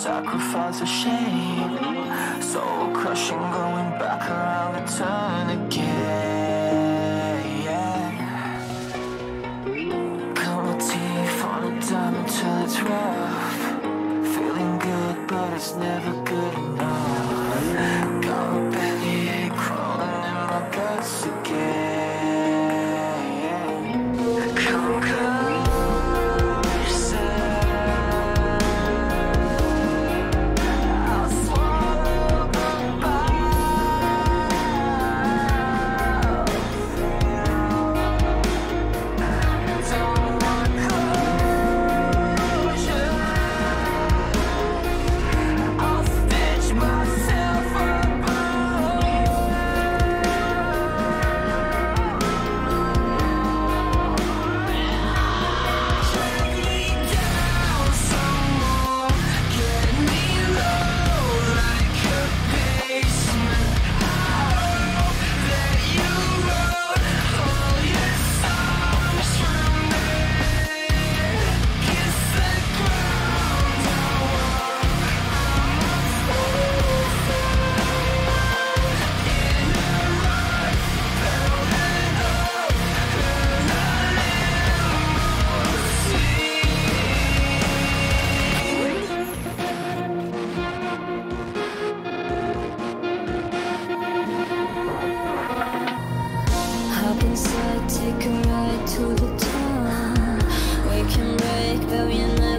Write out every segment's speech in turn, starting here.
sacrifice of shame. So crushing going back around the turn again. Cut my teeth on a diamond until it's rough. Feeling good but it's never good enough.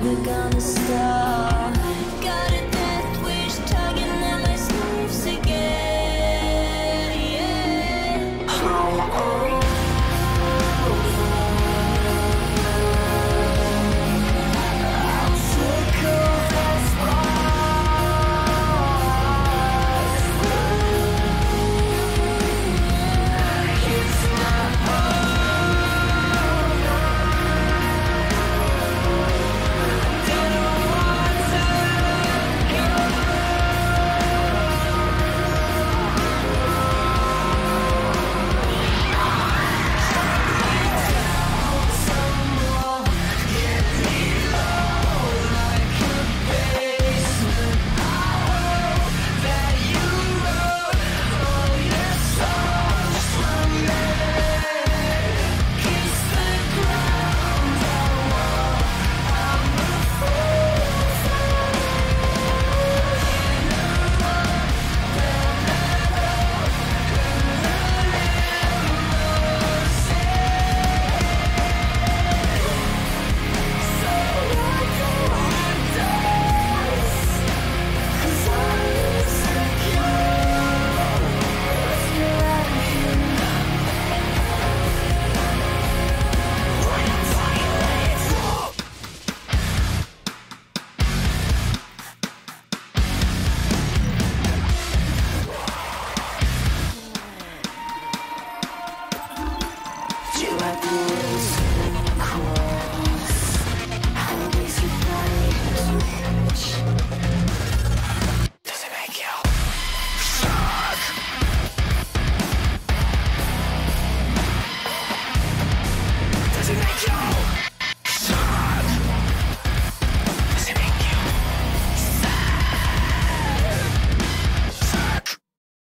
the guy.